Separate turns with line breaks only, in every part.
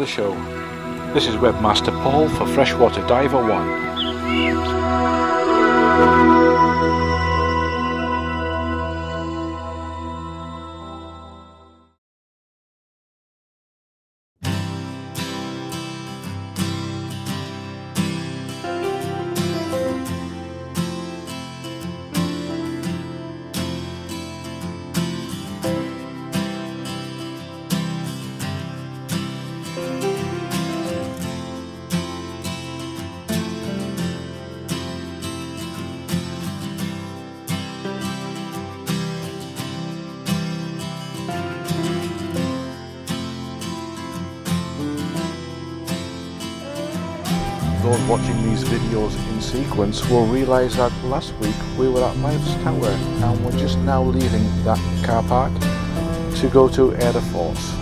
the show. This is Webmaster Paul for Freshwater Diver 1. Watching these videos in sequence will realise that last week we were at Lyulph's Tower and we're just now leaving that car park to go to Aira Force.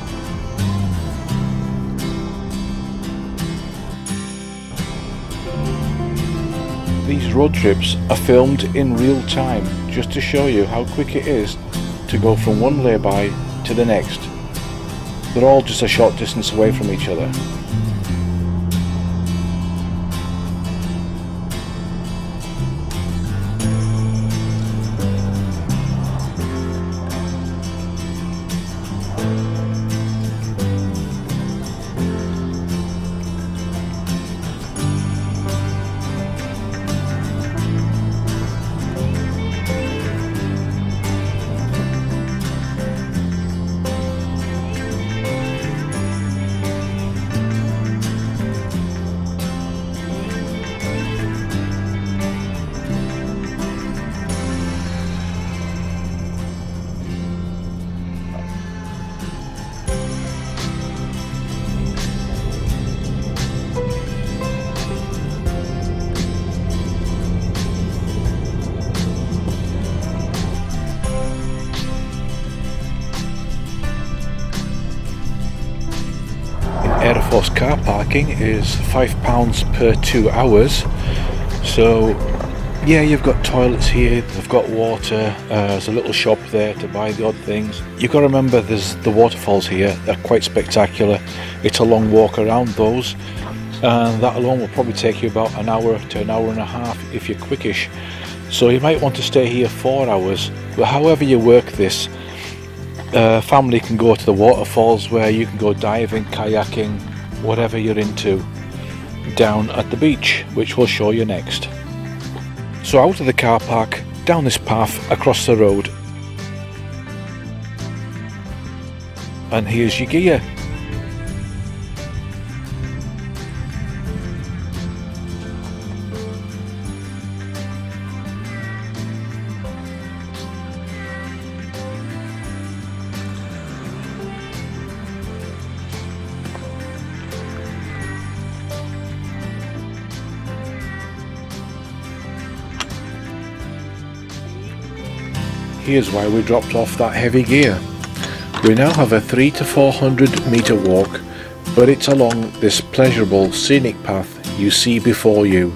These road trips are filmed in real time just to show you how quick it is to go from one lay-by to the next. They're all just a short distance away from each other. Car parking is £5 per two hours. So, yeah, you've got toilets here, they've got water, uh, there's a little shop there to buy the odd things. You've got to remember there's the waterfalls here, they're quite spectacular. It's a long walk around those, and that alone will probably take you about an hour to an hour and a half if you're quickish. So, you might want to stay here four hours, but however you work this, uh, family can go to the waterfalls where you can go diving, kayaking, whatever you're into down at the beach, which we'll show you next. So out of the car park, down this path, across the road. And here's your gear. Here's why we dropped off that heavy gear. We now have a 3 to 400 meter walk, but it's along this pleasurable scenic path you see before you.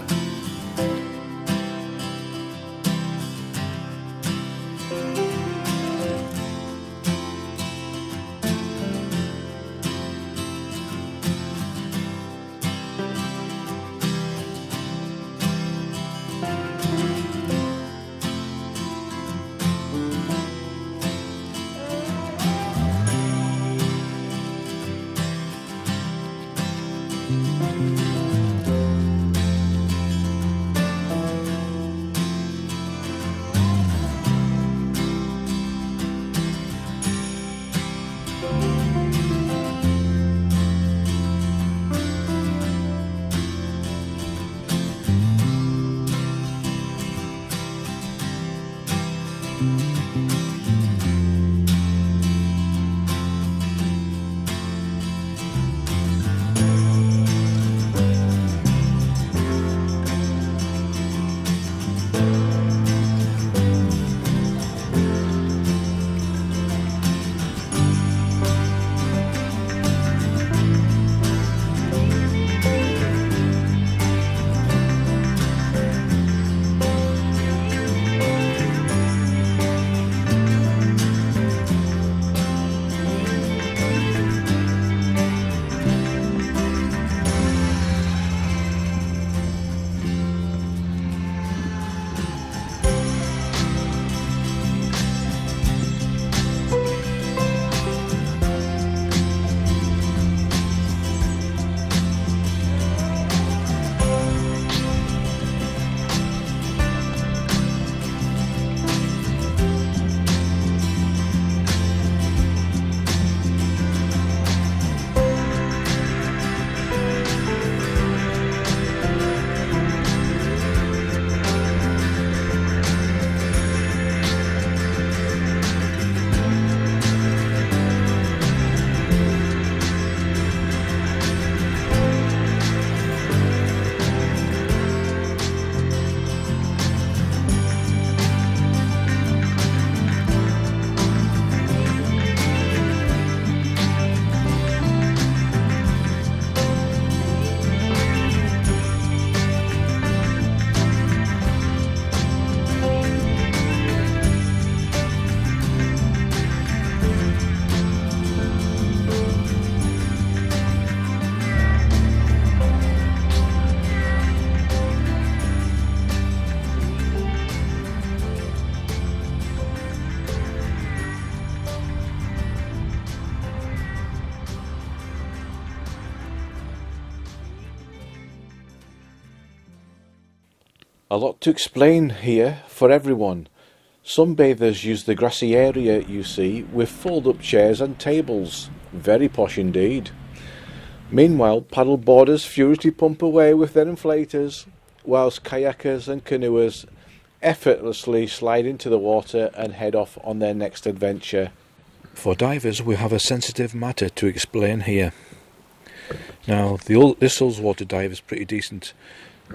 A lot to explain here for everyone. Some bathers use the grassy area you see with fold up chairs and tables. Very posh indeed. Meanwhile, paddle boarders furiously pump away with their inflators, whilst kayakers and canoers effortlessly slide into the water and head off on their next adventure. For divers, we have a sensitive matter to explain here. Now, the this Ullswater dive is pretty decent.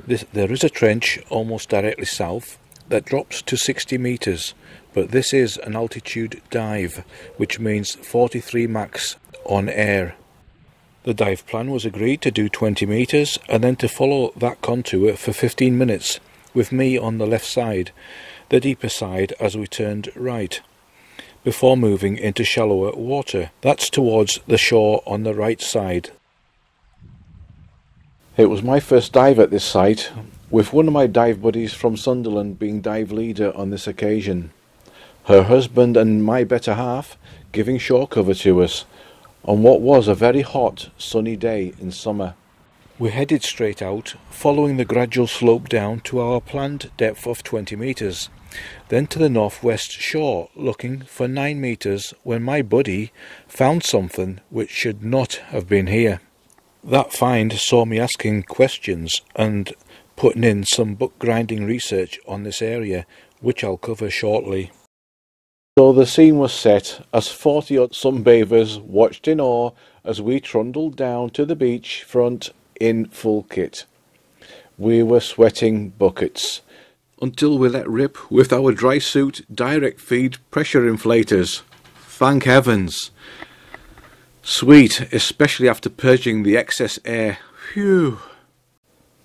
There is a trench almost directly south that drops to 60 metres, but this is an altitude dive, which means 43 max on air. The dive plan was agreed to do 20 metres and then to follow that contour for 15 minutes, with me on the left side, the deeper side as we turned right, before moving into shallower water. That's towards the shore on the right side. It was my first dive at this site, with one of my dive buddies from Sunderland being dive leader on this occasion. Her husband and my better half giving shore cover to us on what was a very hot, sunny day in summer. We headed straight out, following the gradual slope down to our planned depth of 20 metres, then to the northwest shore, looking for 9 metres when my buddy found something which should not have been here. That find saw me asking questions and putting in some book grinding research on this area, which I'll cover shortly. So the scene was set as 40 odd sunbathers watched in awe as we trundled down to the beach front in full kit. We were sweating buckets until we let rip with our dry suit direct feed pressure inflators. Thank heavens! Sweet, especially after purging the excess air. Phew!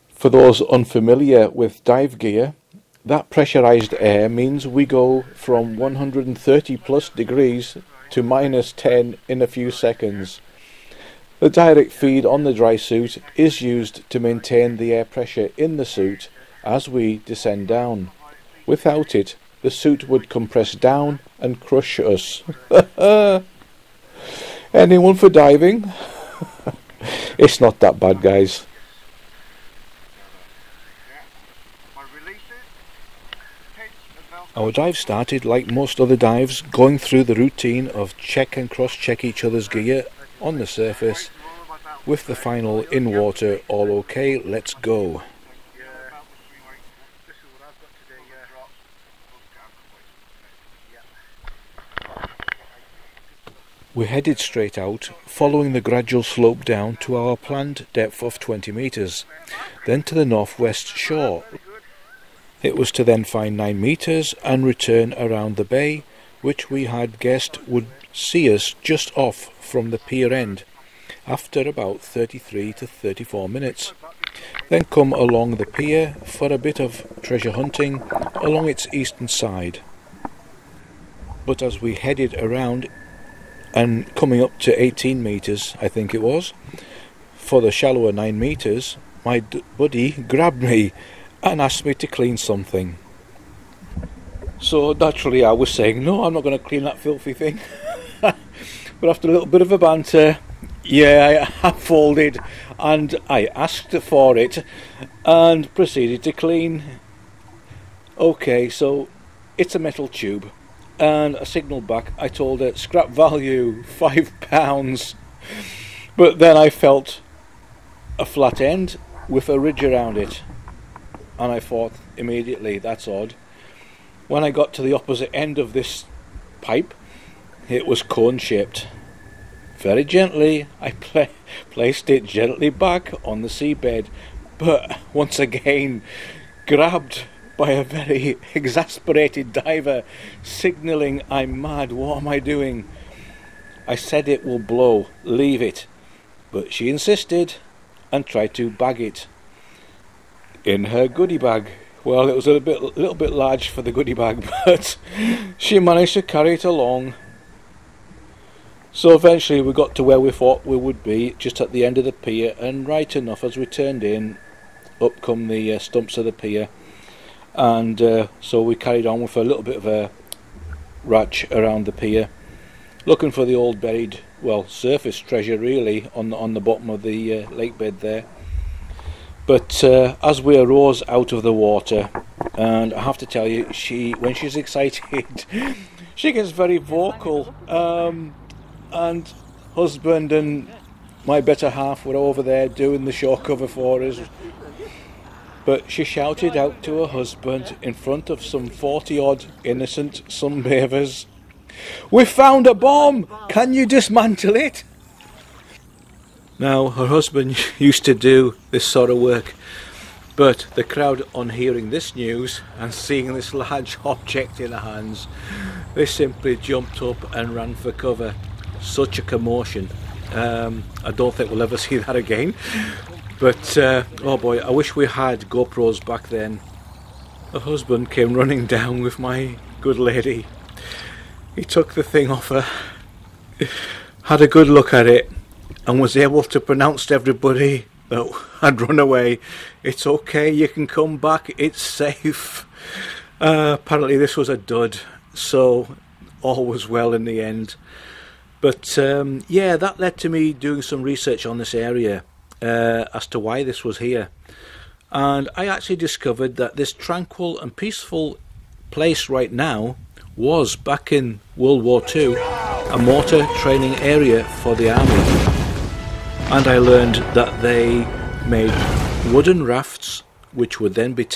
For those unfamiliar with dive gear, that pressurized air means we go from 130 plus degrees to minus 10 in a few seconds. The direct feed on the dry suit is used to maintain the air pressure in the suit as we descend down. Without it, the suit would compress down and crush us. Anyone for diving? it's not that bad, guys. Our dive started like most other dives, going through the routine of check and cross check each other's gear on the surface, with the final in water all okay, let's go. We headed straight out, following the gradual slope down to our planned depth of 20 metres, then to the northwest shore, it was to then find 9 metres and return around the bay, which we had guessed would see us just off from the pier end after about 33 to 34 minutes. Then come along the pier for a bit of treasure hunting along its eastern side. But as we headed around and coming up to 18 metres, I think it was, for the shallower 9 metres, my buddy grabbed me and asked me to clean something. So naturally, I was saying, No, I'm not going to clean that filthy thing. but after a little bit of a banter, yeah, I folded and I asked for it and proceeded to clean. Okay, so it's a metal tube and a signal back. I told her scrap value five pounds, but then I felt a flat end with a ridge around it and I thought immediately that's odd. When I got to the opposite end of this pipe, it was cone shaped. Very gently, I pla- placed it gently back on the seabed, but once again grabbed by a very exasperated diver, signalling I'm mad, what am I doing? I said it will blow, leave it, but she insisted and tried to bag it in her goodie bag. Well, it was a bit, little bit large for the goodie bag, but she managed to carry it along. So eventually we got to where we thought we would be, just at the end of the pier, and right enough as we turned in, up come the uh, stumps of the pier, and uh, so we carried on with a little bit of a ratch around the pier, looking for the old buried, well, surface treasure really on on the bottom of the uh, lake bed there. But uh, as we arose out of the water, and I have to tell you, she when she's excited, she gets very vocal. Um, and husband and my better half were over there doing the show cover for us. But she shouted out to her husband in front of some 40 odd innocent sunbathers, We've found a bomb! Can you dismantle it? Now, her husband used to do this sort of work, but the crowd, on hearing this news and seeing this large object in her hands, they simply jumped up and ran for cover. Such a commotion. Um, I don't think we'll ever see that again. But uh, oh boy, I wish we had GoPros back then. The husband came running down with my good lady. He took the thing off her, had a good look at it, and was able to pronounce to everybody that had run away, it's okay, you can come back, it's safe. Uh, apparently, this was a dud, so all was well in the end. But um, yeah, that led to me doing some research on this area uh, as to why this was here. And I actually discovered that this tranquil and peaceful place right now was back in World War II a mortar training area for the army. And I learned that they made wooden rafts which would then be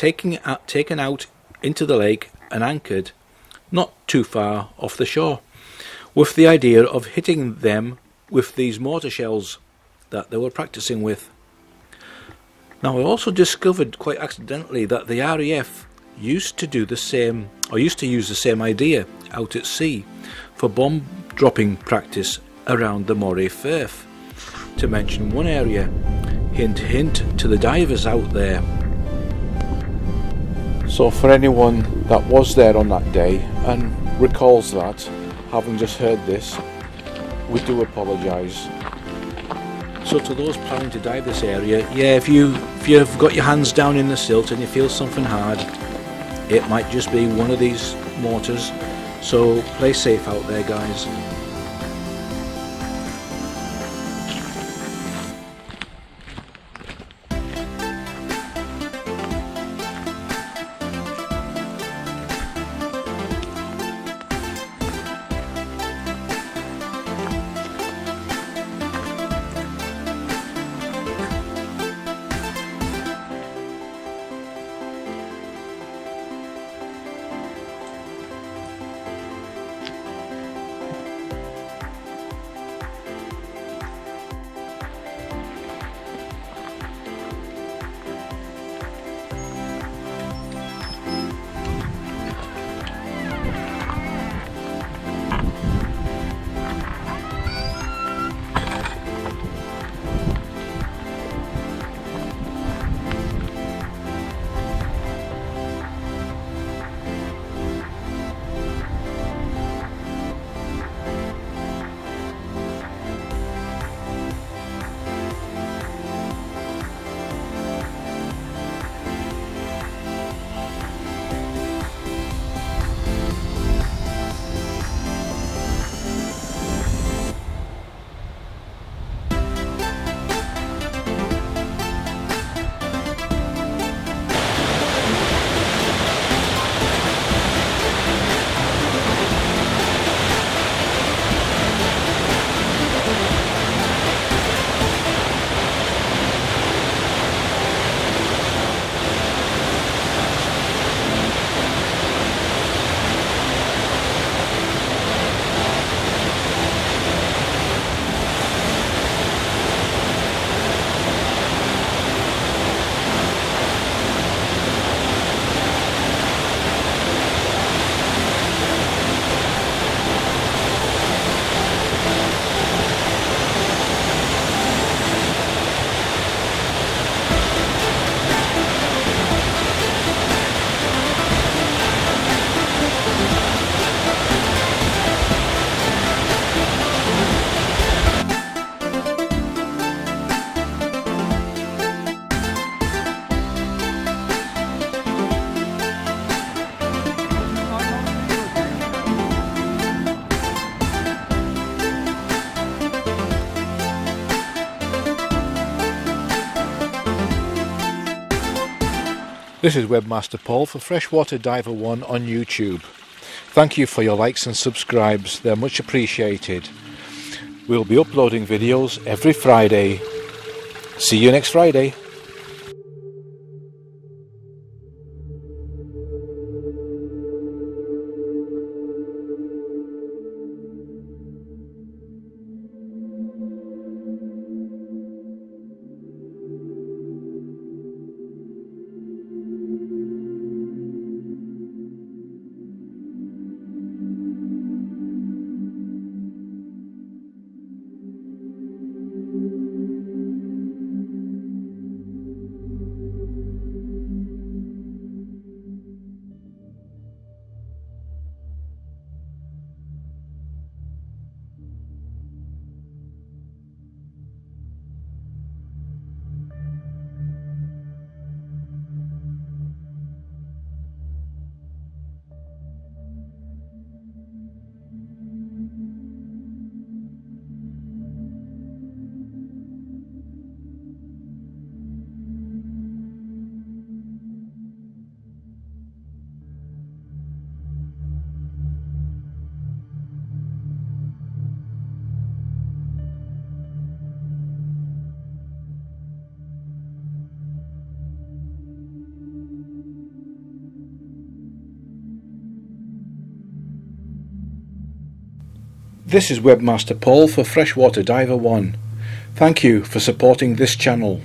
out, taken out into the lake and anchored not too far off the shore with the idea of hitting them with these mortar shells that they were practicing with. Now I also discovered quite accidentally that the RAF used to do the same or used to use the same idea out at sea for bomb dropping practice around the Moray Firth to mention one area hint hint to the divers out there so for anyone that was there on that day and recalls that having just heard this, we do apologise. So to those planning to dive this area, yeah, if you if you've got your hands down in the silt and you feel something hard, it might just be one of these mortars. So play safe out there, guys. This is Webmaster Paul for Freshwater Diver 1 on YouTube. Thank you for your likes and subscribes, they're much appreciated. We'll be uploading videos every Friday. See you next Friday. This is Webmaster Paul for Freshwater Diver 1. Thank you for supporting this channel.